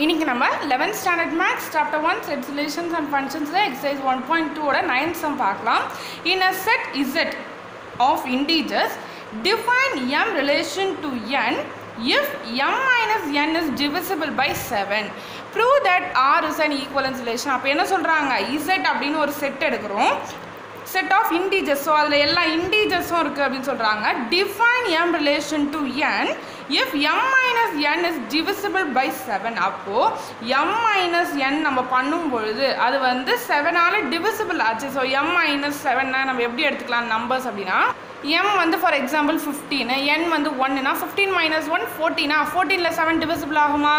இன்னைக்கு நம்ம 11th standard maths chapter one set relations and ஃபங்க்ஷன்ஸில் exercise one point டூவோட ninth sum பார்க்கலாம். In a set Z of integers define M relation to N if M minus N is divisible by seven prove that R is an equivalence relation அப்போ என்ன சொல்கிறாங்க Z அப்படின்னு ஒரு set எடுக்கிறோம். Set of integers so அதில் எல்லா இண்டீஜர்ஸும் இருக்குது அப்படின்னு சொல்கிறாங்க define M relation to N if M minus N is divisible by seven அப்போது எம் மைனஸ் என் நம்ம பண்ணும் பொழுது அது வந்து செவனால் டிவிசிபிள் ஆச்சு. ஸோ எம் மைனஸ் செவன்னா நம்ம எப்படி எடுத்துக்கலாம் நம்பர்ஸ் அப்படின்னா எம் வந்து ஃபார் எக்ஸாம்பிள் ஃபிஃப்டீனு என் வந்து ஒன்னுனா ஃபிஃப்டீன் மைனஸ் ஒன் ஃபோர்டீனா ஃபோர்டீனில் செவன் டிவிசிபிள் ஆகுமா?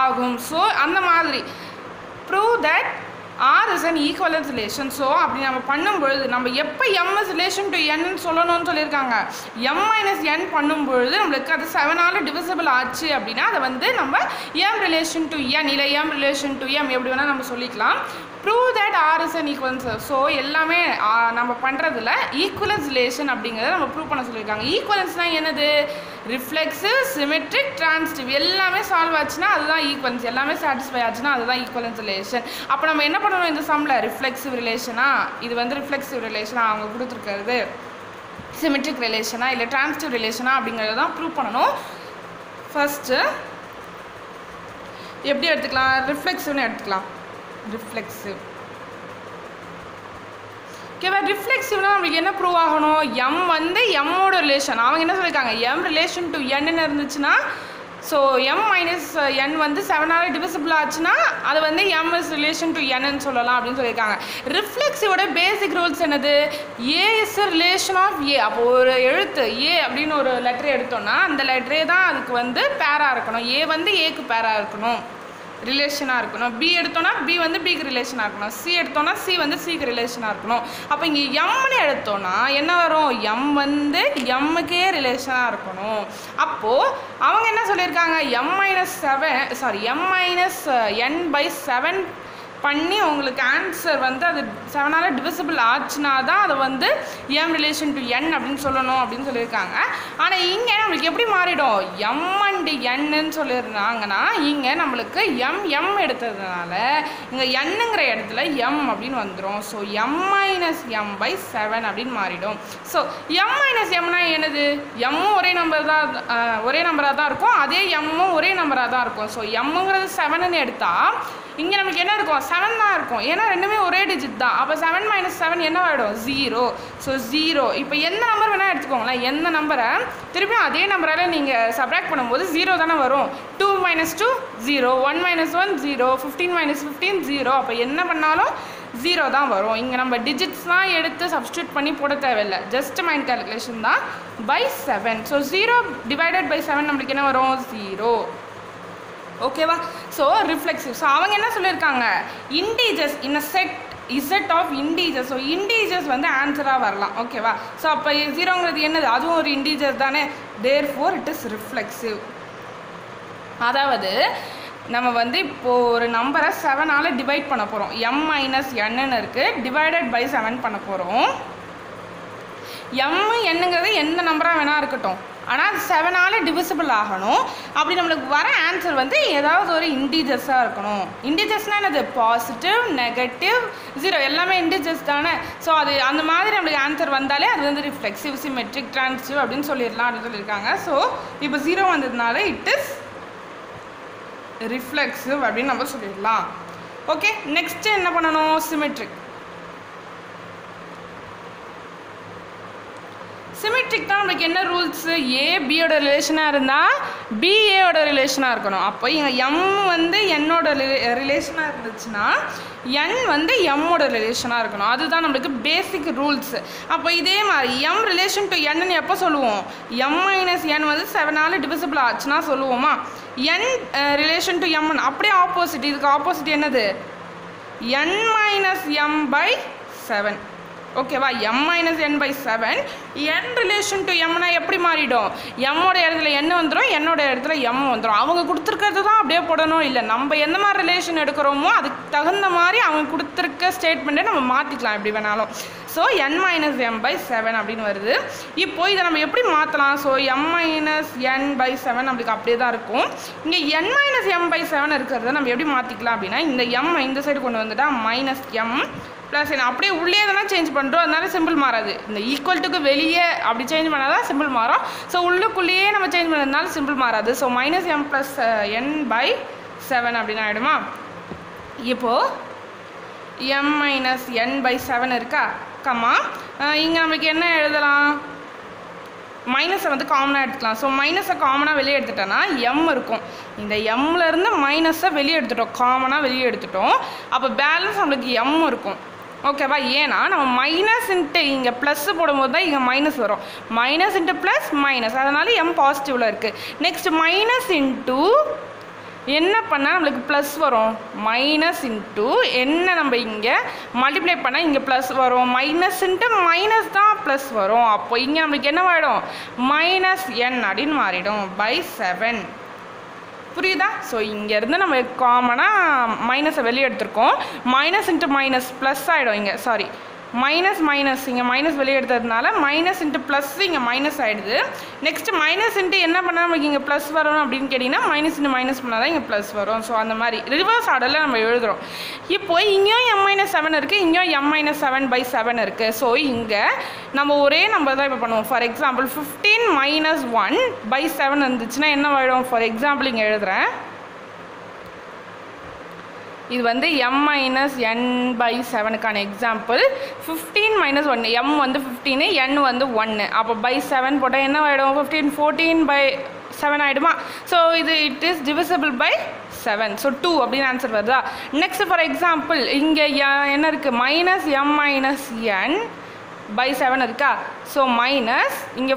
ஆகும். ஸோ அந்த மாதிரி. Prove that R is an equivalence relation so அப்படி நம்ம பண்ணும்பொழுது நம்ம எப்போ எம் இஸ் ரிலேஷன் டு என்னு சொல்லணும்னு சொல்லியிருக்காங்க. எம் மைனஸ் என் பண்ணும்பொழுது நம்மளுக்கு அது செவனால் டிவிசிபிள் ஆச்சு அப்படின்னா அதை வந்து நம்ம எம் ரிலேஷன் டு என் இல்லை எம் ரிலேஷன் டு எம் எப்படி வேணால் நம்ம சொல்லிக்கலாம். Prove that R is an equivalence so எல்லாமே நம்ம பண்ணுறதுல ஈக்குவலன்ஸ் ரிலேஷன் அப்படிங்கிறத நம்ம ப்ரூவ் பண்ண சொல்லியிருக்காங்க. ஈக்குவலன்ஸ்னால் என்னது? ரிஃப்ளெக்ஸு சிமெட்ரிக் டிரான்ஸ்டிவ் எல்லாமே சால்வ் ஆச்சுன்னா அதுதான் ஈக்குவலன்ஸ் எல்லாமே சாட்டிஸ்ஃபை ஆச்சுன்னா அதுதான் ஈக்குவலன்ஸ் ரிலேஷன் அப்போ நம்ம என்ன பண்ணணும் இந்த சம்மில் ரிஃப்ளெக்ஸிவ் ரிலேஷனா இது வந்து ரிஃப்ளெக்ஸிவ் ரிலேஷனாக அவங்க கொடுத்துருக்கிறது. சிமெட்ரிக் ரிலேஷனா இல்லை டிரான்ஸ்டிவ் ரிலேஷனா அப்படிங்கிறத தான் ப்ரூவ் பண்ணணும். ஃபஸ்ட்டு எப்படி எடுத்துக்கலாம்? ரிஃப்ளெக்ஸிவ்னு எடுத்துக்கலாம். ரிஃப்ளெக்ஸிவ் ஓகேவா ரிஃப்ளெக்சிவ்னா நம்மளுக்கு என்ன ப்ரூவ் ஆகணும்? எம் வந்து எம்மோட ரிலேஷன் அவங்க என்ன சொல்லியிருக்காங்க எம் ரிலேஷன் டு என்னன்னு இருந்துச்சுன்னா ஸோ எம் மைனஸ் என் வந்து செவனால் டிவிசிபிள் ஆச்சுன்னா அது வந்து எம் இஸ் ரிலேஷன் டு என்னன்னு சொல்லலாம் அப்படின்னு சொல்லியிருக்காங்க ரிஃப்ளெக்ஸிவோட பேசிக் ரூல்ஸ் என்னது? A is relation of A அப்போ ஒரு எழுத்து ஏ அப்படின்னு ஒரு லெட்டர் எடுத்தோம்னா அந்த லெட்டரே தான் அதுக்கு வந்து பேராக இருக்கணும். ஏ வந்து ஏக்கு பேராக இருக்கணும். ரிலேஷனாக இருக்கணும். பி எடுத்தோன்னா பி வந்து பிக்கு ரிலேஷனாக இருக்கணும். சி எடுத்தோன்னா சி வந்து சிக்கு ரிலேஷனாக இருக்கணும். அப்போ இங்கே எம்னு எடுத்தோன்னா என்ன வரும்? எம் வந்து எம்முக்கே ரிலேஷனாக இருக்கணும். அப்போது அவங்க என்ன சொல்லியிருக்காங்க? M minus seven sorry M minus N by seven பண்ணி உங்களுக்கு ஆன்சர் வந்து அது செவனால் டிவிசிபிள் ஆச்சுனா தான் அதை வந்து எம் ரிலேஷன் டு என் அப்படின்னு சொல்லணும் அப்படின்னு சொல்லியிருக்காங்க. ஆனால் இங்கே நம்மளுக்கு எப்படி மாறிடும்? எம் அண்டு என்னன்னு சொல்லியிருந்தாங்கன்னா இங்கே நம்மளுக்கு எம் எம் எடுத்ததுனால இங்கே என்னங்கிற இடத்துல எம் அப்படின்னு வந்துடும் so M minus M by seven அப்படின்னு மாறிடும். ஸோ எம் மைனஸ் எம்னா என்னது? எம்மும் ஒரே நம்பர் தான் ஒரே நம்பராக தான் இருக்கும். அதே எம்மும் ஒரே நம்பராக தான் இருக்கும். ஸோ எம்முங்கிறது செவனுன்னு எடுத்தால் இங்கே நமக்கு என்ன இருக்கும்? செவன் தான் இருக்கும். ஏன்னா ரெண்டுமே ஒரே டிஜிட் தான். அப்போ செவன் மைனஸ் செவன் என்ன ஆகிடும் ஜீரோ ஸோ ஜீரோ இப்போ எந்த நம்பர் வேணால் எடுத்துக்கோங்களேன். எந்த நம்பரை திருப்பியும் அதே நம்பரால் நீங்கள் சப்ராக்ட் பண்ணும்போது ஜீரோ தானே வரும். Two minus two zero one minus one zero fifteen minus fifteen zero அப்போ என்ன பண்ணாலும் ஜீரோ தான் வரும். இங்கே நம்ம டிஜிட்ஸ்லாம் எடுத்து சப்ஸ்டியூட் பண்ணி போட தேவையில்லை. ஜஸ்ட் மைண்ட் கால்குலேஷன் தான் by seven so zero divided by seven நம்மளுக்கு என்ன வரும்? ஜீரோ ஓகேவா? ஸோ ரிஃப்ளெக்சிவ் ஸோ அவங்க என்ன சொல்லியிருக்காங்க? Integers in a set Z of integers so integers வந்து ஆன்சராக வரலாம். ஓகேவா? ஸோ அப்போ ஜீரோங்கிறது என்னது? அதுவும் ஒரு இண்டீஜர் தானே? Therefore it is reflexive அதாவது நம்ம வந்து இப்போது ஒரு நம்பரை செவனால் டிவைட் பண்ண போகிறோம் எம் மைனஸ் என்னன்னு இருக்குது டிவைடட் பை செவன் பண்ண போகிறோம் எம் என்னங்கிறது எந்த நம்பராக வேணா இருக்கட்டும். ஆனால் செவனால் டிவிசிபிள் ஆகணும். அப்படி நம்மளுக்கு வர ஆன்சர் வந்து ஏதாவது ஒரு இண்டீஜர்ஸாக இருக்கணும். இன்டிஜஸ்னால் என்னது? பாசிட்டிவ் நெகட்டிவ் ஜீரோ எல்லாமே இன்டிஜஸ் தானே? ஸோ அது அந்த மாதிரி நம்மளுக்கு ஆன்சர் வந்தாலே அது வந்து ரிஃப்ளெக்சிவ் சிமெட்ரிக் டிரான்சிவ் அப்படின்னு சொல்லிடலாம் அப்படின்னு சொல்லியிருக்காங்க. ஸோ இப்போ ஜீரோ வந்ததுனால இட் இஸ் ரிஃப்ளெக்சிவ் அப்படின்னு நம்ம சொல்லிடலாம். ஓகே நெக்ஸ்ட்டு என்ன பண்ணணும்? சிமெட்ரிக் சிமெட்ரிக் தான். நம்மளுக்கு என்ன ரூல்ஸ் ஏ பியோட ரிலேஷனாக இருந்தால் பிஏயோட ரிலேஷனாக இருக்கணும். அப்போ இங்கே எம் வந்து என்னோட ரிலேஷனாக இருந்துச்சுன்னா என் வந்து எம்மோட ரிலேஷனாக இருக்கணும். அதுதான் நம்மளுக்கு பேசிக் ரூல்ஸ் அப்போ இதே மாதிரி எம் ரிலேஷன் டு என்னன்னு எப்போ சொல்லுவோம்? எம் மைனஸ் என் வந்து செவனால் டிவிசிபிள் ஆச்சுன்னா சொல்லுவோமா? என் ரிலேஷன் டு எம் அப்படியே ஆப்போசிட் இதுக்கு ஆப்போசிட் என்னது? N minus M by seven ஓகேவா M minus N by seven N relation to எம்னா எப்படி மாறிடும்? எம்மோட இடத்துல என்ன வந்துடும் என்னோட இடத்துல எம் வந்துடும் அவங்க கொடுத்துருக்கிறது தான் அப்படியே போடணும். இல்லை நம்ம எந்த மாதிரி ரிலேஷன் எடுக்கிறோமோ அதுக்கு தகுந்த மாதிரி அவங்க கொடுத்துருக்க ஸ்டேட்மெண்ட்டை நம்ம மாற்றிக்கலாம் எப்படி வேணாலும். So n minus m by seven அப்படின்னு வருது. இப்போ இதை நம்ம எப்படி மாற்றலாம் so m minus n by seven நம்மளுக்கு அப்படியே தான் இருக்கும். இங்கே n minus m by seven இருக்கிறத நம்ம எப்படி மாற்றிக்கலாம் அப்படின்னா இந்த எம் இந்த சைடு கொண்டு வந்துட்டால் மைனஸ் எம் ப்ளஸ் என்ன? அப்படியே உள்ளே தானே சேஞ்ச் பண்ணுறோம் அதனால சிம்பிள் மாறாது. இந்த ஈக்குவல்ட்டுக்கு வெளியே அப்படி சேஞ்ச் பண்ணால் தான் சிம்பிள் மாறும். ஸோ உள்ளுக்குள்ளேயே நம்ம சேஞ்ச் பண்ணதுனால சிம்பிள் மாறாது. So minus m plus n by seven அப்படின்னு ஆகிடுமா இப்போது m minus n by seven இருக்கா? கம்மா இங்கே நமக்கு என்ன எழுதலாம்? மைனஸை வந்து காமனாக எடுத்துக்கலாம். ஸோ மைனஸை காமனாக வெளியே எடுத்துட்டோன்னா எம் இருக்கும். இந்த எம்லேருந்து மைனஸை வெளியே எடுத்துட்டோம். காமனாக வெளியே எடுத்துட்டோம். அப்போ பேலன்ஸ் நம்மளுக்கு எம் இருக்கும். ஓகேவா ஏன்னா நம்ம மைனஸ் இன்ட்டு இங்கே ப்ளஸ் போடும்போது தான் இங்கே மைனஸ் வரும். மைனஸ் இன்ட்டு ப்ளஸ் மைனஸ் அதனால் எம் பாசிட்டிவில் இருக்குது நெக்ஸ்ட் மைனஸ் இன்ட்டு என்ன பண்ணால் நம்மளுக்கு ப்ளஸ் வரும்? மைனஸ் இன்ட்டு என்ன நம்ம இங்கே மல்டிப்ளை பண்ணால் இங்கே ப்ளஸ் வரும்? மைனஸ் இன்ட்டு மைனஸ் தான் ப்ளஸ் வரும். அப்போ இங்கே நம்மளுக்கு என்ன ஆகிடும் மைனஸ் என் அப்படின்னு மாறிடும். பை செவன் புரியுதா? ஸோ இங்கேருந்து நம்ம காமனாக மைனஸை வெளியே எடுத்திருக்கோம். மைனஸ் இன்ட்டு மைனஸ் ப்ளஸ் ஆகிடும் இங்கே. சாரி மைனஸ் மைனஸ் இங்கே மைனஸ் வெளியே எடுத்ததுனால மைனஸ் இன்ட்டு ப்ளஸ் இங்கே மைனஸ் ஆகிடுது நெக்ஸ்ட் மைனஸ் இன்ட்டு என்ன பண்ணால் நமக்கு இங்கே ப்ளஸ் வரும் அப்படின்னு கேட்டிங்கன்னா மைனஸ் இன்ட்டு மைனஸ் பண்ணால் தான் இங்கே ப்ளஸ் வரும். ஸோ அந்த மாதிரி ரிவர்ஸ் ஆர்டரில் நம்ம எழுதுகிறோம் இப்போ இங்கேயும் எம் மைனஸ் செவன் இருக்குது இங்கேயும் m minus seven by seven இருக்குது ஸோ இங்கே நம்ம ஒரே நம்பர் தான் இப்போ பண்ணுவோம். For example fifteen minus one by seven இருந்துச்சுன்னா என்ன ஆகிடும் ஃபார் எக்ஸாம்பிள் இங்கே எழுதுகிறேன் இது வந்து எம் மைனஸ் என் பை செவனுக்கான எக்ஸாம்பிள் ஃபிஃப்டீன் மைனஸ் ஒன்று எம் வந்து ஃபிஃப்டீனு என் வந்து ஒன்று அப்போ பை செவன் போட்டால் என்ன ஆகிடும் ஃபிஃப்டீன் ஃபோர்டீன் பை செவன் ஆகிடுமா ஸோ இது it is divisible by seven so two அப்படின்னு ஆன்சர் வருதா? நெக்ஸ்ட் ஃபார் எக்ஸாம்பிள் இங்கே என்ன இருக்குது minus m minus n by seven இருக்கா? ஸோ மைனஸ் இங்கே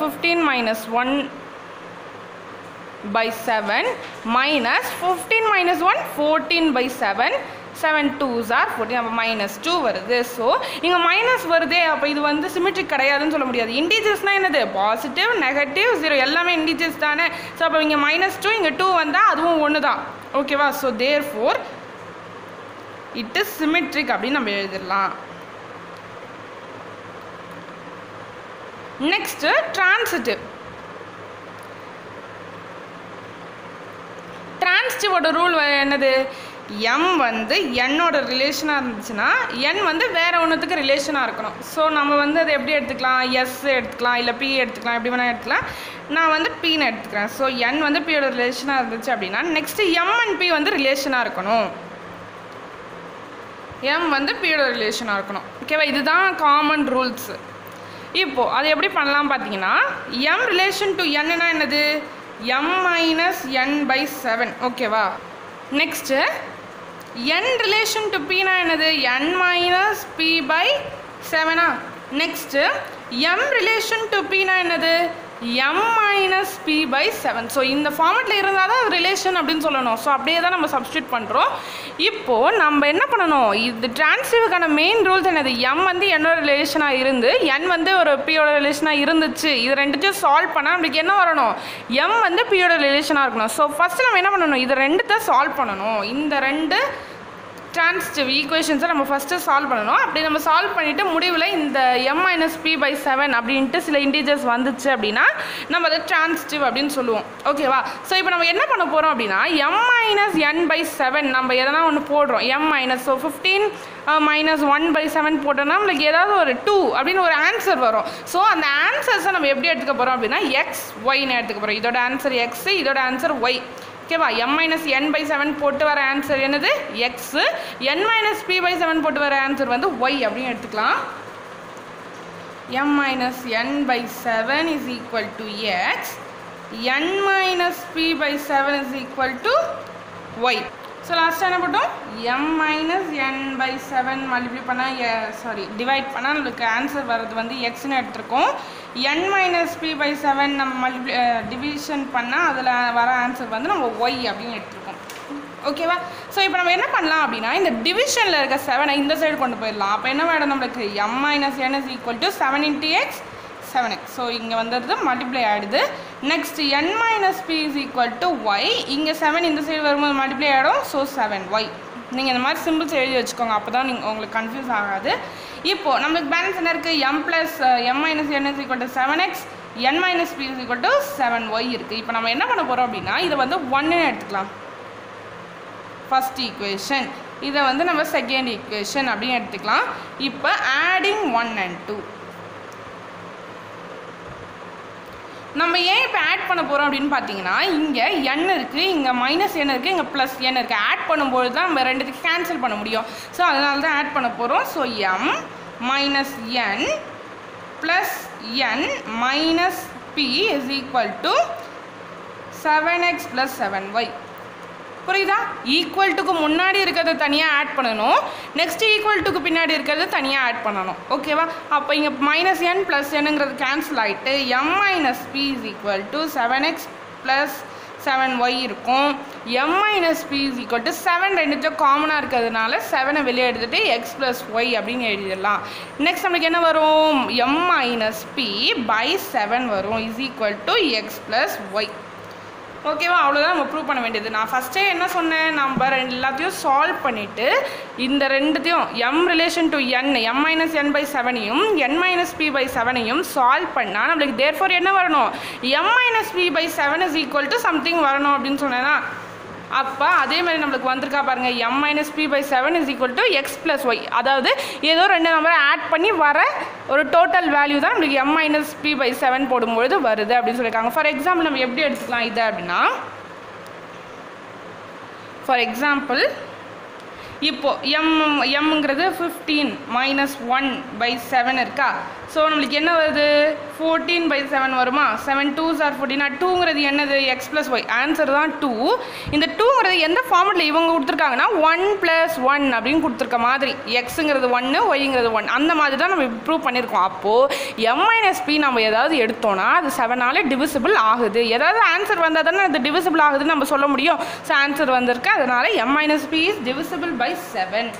fifteen minus one by 7 minus 15 minus 1 14 by 7 seven twos are fourteen அப்போ minus two வருது. So இங்கே மைனஸ் வருதே. அப்போ இது வந்து சிமெட்ரிக் கிடையாதுன்னு சொல்ல முடியாது. இண்டிஜர்ஸ்னால் என்னது? பாசிட்டிவ் நெகட்டிவ் ஜீரோ எல்லாமே இண்டிஜர்ஸ் தானே. ஸோ அப்போ இங்கே மைனஸ் டூ இங்கே டூ வந்தால் அதுவும் ஒன்று தான் ஓகேவா so therefore it is symmetric அப்படின்னு நம்ம எழுதிடலாம். நெக்ஸ்ட்டு டிரான்சிட்டிவ் டிரான்சிட்டிவோட ரூல் என்னது? எம் வந்து என்னோட ரிலேஷனாக இருந்துச்சுன்னா என் வந்து வேற ஒன்றுத்துக்கு ரிலேஷனாக இருக்கணும். ஸோ நம்ம வந்து அதை எப்படி எடுத்துக்கலாம்? எஸ் எடுத்துக்கலாம் இல்லை பி எடுத்துக்கலாம் எப்படி வேணால் எடுத்துக்கலாம். நான் வந்து பின்னு எடுத்துக்கிறேன். ஸோ என் வந்து பியோட ரிலேஷனாக இருந்துச்சு அப்படின்னா நெக்ஸ்ட் எம் அண்ட் பி வந்து ரிலேஷனாக இருக்கணும். எம் வந்து பியோட ரிலேஷனாக இருக்கணும். ஓகேவா இதுதான் காமன் ரூல்ஸ் இப்போது அது எப்படி பண்ணலாம் பார்த்தீங்கன்னா எம் ரிலேஷன் டு என்னன்னா என்னது? M minus n by seven ஓகேவா நெக்ஸ்ட்டு என் ரிலேஷன் டு பினா என்னது? என் மைனஸ் பி பை செவனா நெக்ஸ்ட்டு எம் ரிலேஷன் டு பினா என்னது? M minus b by seven so இந்த ஃபார்மெட்டில் இருந்தால் தான் ரிலேஷன் அப்படின்னு சொல்லணும். ஸோ அப்படியே தான் நம்ம சப்ஸ்டியூட் பண்ணுறோம் இப்போது நம்ம என்ன பண்ணணும்? இது டிரான்ஸ்டிவ்க்கான மெயின் ரூல்ஸ் என்னது? எம் வந்து என்னோட ரிலேஷனாக இருந்து என் வந்து ஒரு பியோட ரிலேஷனாக இருந்துச்சு. இது ரெண்டுத்தையும் சால்வ் பண்ணால் நம்மளுக்கு என்ன வரணும்? எம் வந்து பியோட ரிலேஷனாக இருக்கணும். ஸோ ஃபஸ்ட்டு நம்ம என்ன பண்ணணும்? இது ரெண்டுத்தை சால்வ் பண்ணணும். இந்த ரெண்டு டிரான்ஸ்டிவ் ஈக்குவேஷன்ஸை நம்ம ஃபஸ்ட்டு சால்வ் பண்ணணும். அப்படி நம்ம சால்வ் பண்ணிவிட்டு முடிவில் இந்த m minus b by seven அப்படின்ட்டு சில இன்டீஜர்ஸ் வந்துச்சு அப்படின்னா நம்ம அதை டிரான்ஸ்டிவ் அப்படின்னு சொல்லுவோம். ஓகேவா ஸோ இப்போ நம்ம என்ன பண்ண போகிறோம் அப்படின்னா m minus n by seven நம்ம எதனா ஒன்று போடுறோம். M minus so fifteen minus one by seven போட்டோம்னா நம்மளுக்கு ஏதாவது ஒரு டூ அப்படின்னு ஒரு ஆன்சர் வரும். ஸோ அந்த ஆன்சர்ஸை நம்ம எப்படி எடுத்துக்க போகிறோம் அப்படின்னா எக்ஸ் ஒய்னு எடுத்துக்க போகிறோம் இதோட ஆன்சர் எக்ஸு இதோட ஆன்சர் ஒய் ஓகேவா m minus n by seven போட்டு வர ஆன்சர் என்னது? X n minus b by seven போட்டு வர ஆன்சர் வந்து ஒய் அப்படின்னு எடுத்துக்கலாம். M minus n by seven is equal to x n minus b by seven is equal to y so லாஸ்ட்டாக என்ன போட்டோம்? M minus n by seven multiply பண்ணால் sorry divide பண்ணால் நம்மளுக்கு ஆன்சர் வர்றது வந்து எக்ஸ்னு எடுத்திருக்கோம். N minus b by seven நம்ம மல்டிப்ளை டிவிஷன் பண்ணால் அதில் வர ஆன்சர் வந்து நம்ம ஒய் அப்படின்னு எடுத்துருக்கோம். ஓகேவா ஸோ இப்போ நம்ம என்ன பண்ணலாம் அப்படின்னா இந்த டிவிஷனில் இருக்க செவனை இந்த சைடு கொண்டு போயிடலாம். அப்போ என்ன வேணும் நம்மளுக்கு? M minus n is equal to seven into x seven x so இங்கே வந்துடுது மல்டிப்ளை ஆகிடுது next n minus b is equal to y இங்கே செவன் இந்த சைடு வரும்போது மல்டிப்ளை ஆகிடும் ஸோ செவன் ஒய் நீங்கள் இந்த மாதிரி சிம்பிள்ஸ் எழுதி வச்சுக்கோங்க. அப்போ தான் நீங்கள் உங்களுக்கு கன்ஃபியூஸ் ஆகாது. இப்போது நம்மளுக்கு பேலன்ஸ் என்ன இருக்குது m plus m minus n is equal to seven x n minus b is equal to seven y இருக்குது இப்போ நம்ம என்ன பண்ண போகிறோம் அப்படின்னா இதை வந்து ஒன்னு எடுத்துக்கலாம். ஃபஸ்ட் ஈக்குவேஷன் இதை வந்து நம்ம செகண்ட் ஈக்குவேஷன் அப்படின்னு எடுத்துக்கலாம். இப்போ ஆடிங் ஒன் அண்ட் டூ நம்ம ஏன் இப்போ ஆட் பண்ண போகிறோம் அப்படின்னு பார்த்தீங்கன்னா இங்கே என் இருக்குது இங்கே மைனஸ் என் இருக்குது இங்கே ப்ளஸ் என் இருக்குது ஆட் பண்ணும்போது தான் நம்ம ரெண்டுத்துக்கு கேன்சல் பண்ண முடியும். ஸோ அதனால தான் ஆட் பண்ண போகிறோம் so m minus n plus n minus b is equal to seven x plus seven y புரியுதா? ஈக்குவல் டுக்கு முன்னாடி இருக்கிறத தனியாக ஆட் பண்ணணும். நெக்ஸ்ட் ஈக்குவல் டுக்கு பின்னாடி இருக்கிறத தனியாக ஆட் பண்ணணும். ஓகேவா அப்போ இங்கே மைனஸ் என் ப்ளஸ் என்னங்கிறது கேன்சல் ஆகிட்டு m minus b is equal to seven x plus seven y இருக்கும். M minus b is equal to seven ரெண்டுத்தையும் காமனாக இருக்கிறதுனால செவனை வெளியே எடுத்துகிட்டு எக்ஸ் ப்ளஸ் ஒய் அப்படின்னு எழுதிடலாம். நெக்ஸ்ட் நம்மளுக்கு என்ன வரும்? M minus b by seven வரும். Is equal to x plus y ஓகேவா? அவ்வளோதான் நம்ம ப்ரூவ் பண்ண வேண்டியது. நான் ஃபஸ்ட்டே என்ன சொன்னேன்? நம்ம ரெண்டு எல்லாத்தையும் சால்வ் பண்ணிவிட்டு இந்த ரெண்டுத்தையும் m relation to n m minus n by செவனையும் N minus B by செவனையும் சால்வ் பண்ணால் நம்மளுக்கு தேர் ஃபார் என்ன வரணும்? M minus b by seven is equal to something வரணும் அப்படின்னு சொன்னேன்னா அப்போ அதே மாதிரி நம்மளுக்கு வந்திருக்கா பாருங்கள் m minus b by seven is equal to x plus y அதாவது ஏதோ ரெண்டு நம்பரை ஆட் பண்ணி வர ஒரு டோட்டல் வேல்யூ தான் நம்மளுக்கு m minus b by seven போடும்பொழுது வருது அப்படின்னு சொல்லியிருக்காங்க. ஃபார் எக்ஸாம்பிள் நம்ம எப்படி எடுத்துக்கலாம் இதை அப்படின்னா ஃபார் எக்ஸாம்பிள் இப்போ m எம்ங்கிறது fifteen minus one by seven இருக்கா? ஸோ நம்மளுக்கு என்ன வருது? ஃபோர்டீன் பை செவன் வருமா? செவன் டூ சார் ஃபோர்டீனா டூங்கிறது என்னது? எக்ஸ் ப்ளஸ் ஒய் ஆன்சர் தான் டூ இந்த டூங்கிறது எந்த ஃபார்மெட்டில் இவங்க கொடுத்துருக்காங்கன்னா ஒன் ப்ளஸ் ஒன் அப்படின்னு கொடுத்துருக்க மாதிரி. எக்ஸுங்கிறது ஒன்று ஒய்ங்கிறது ஒன் அந்த மாதிரி தான் நம்ம ப்ரூவ் பண்ணியிருக்கோம். அப்போது எம் மைனஸ் பி நம்ம ஏதாவது எடுத்தோன்னா அது செவனால் டிவிசிபிள் ஆகுது. ஏதாவது ஆன்சர் வந்தால் தானே அது டிவிசிபிள் ஆகுதுன்னு நம்ம சொல்ல முடியும். ஸோ ஆன்சர் வந்திருக்கு. அதனால் m minus b is divisible by seven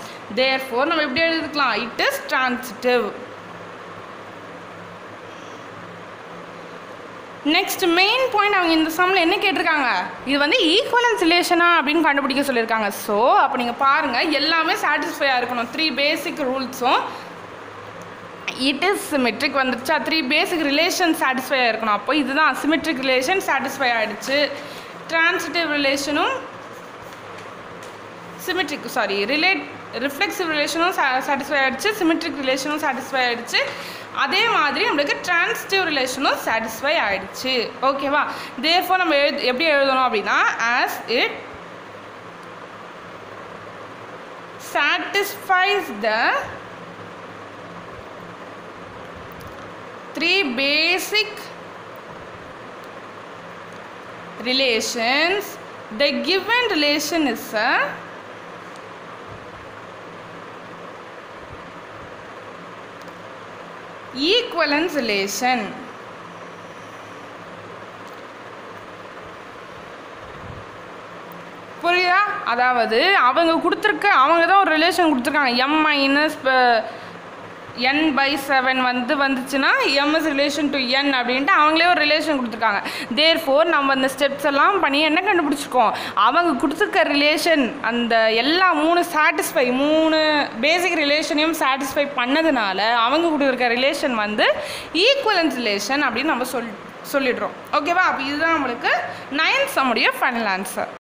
therefore நம்ம எப்படி எழுதிக்கலாம் it is transitive next main point அவங்க இந்த சம்மில் என்ன கேட்டிருக்காங்க? இது வந்து ஈக்குவலன்ஸ் ரிலேஷனா அப்படின்னு கண்டுபிடிக்க சொல்லியிருக்காங்க. ஸோ அப்போ நீங்கள் பாருங்கள் எல்லாமே சாட்டிஸ்ஃபையாக இருக்கணும். த்ரீ பேசிக் ரூல்ஸும் இட் இஸ் சிமெட்ரிக் வந்துருச்சா. த்ரீ பேசிக் ரிலேஷன் சாட்டிஸ்ஃபையாக இருக்கணும். அப்போ இதுதான் சிமெட்ரிக் ரிலேஷன் சாட்டிஸ்ஃபை ஆகிடுச்சு ட்ரான்சிட்டிவ் ரிலேஷனும் சிமெட்ரிக் சாரி ரிலேட் ரிஃப்ளெக்சிவ் ரிலேஷனும் சாட்டிஸ்ஃபை ஆகிடுச்சு சிமெட்ரிக் ரிலேஷனும் சாட்டிஸ்ஃபை ஆகிடுச்சு அதே மாதிரி நம்மளுக்கு ட்ரான்ஸ்டிவ் ரிலேஷனும் சாட்டிஸ்ஃபை ஆகிடுச்சு ஓகேவா தேர்ஃபோ நம்ம எழுது எப்படி எழுதணும் அப்படின்னா as it satisfies the three basic relations the given relation is a equivalence relation புரியுதா? அதாவது அவங்க கொடுத்துருக்க அவங்க தான் ஒரு ரிலேஷன் கொடுத்துருக்காங்க. M minus n by seven வந்து வந்துச்சுன்னா எம்எஸ் ரிலேஷன் டு என் அப்படின்ட்டு அவங்களே ஒரு ரிலேஷன் கொடுத்துருக்காங்க. தேர் ஃபோர் நம்ம அந்த ஸ்டெப்ஸ் எல்லாம் பண்ணி என்ன கண்டுபிடிச்சிருக்கோம்? அவங்க கொடுத்துருக்க ரிலேஷன் அந்த எல்லா மூணு சாட்டிஸ்ஃபை மூணு பேசிக் ரிலேஷனையும் சாட்டிஸ்ஃபை பண்ணதுனால அவங்க கொடுத்துருக்க ரிலேஷன் வந்து ஈக்குவலன்ஸ் ரிலேஷன் அப்படின்னு நம்ம சொல் சொல்லிடுறோம். ஓகேவா அப்போ இதுதான் நம்மளுக்கு நைன்த் சம்முடைய ஃபைனல் ஆன்சர்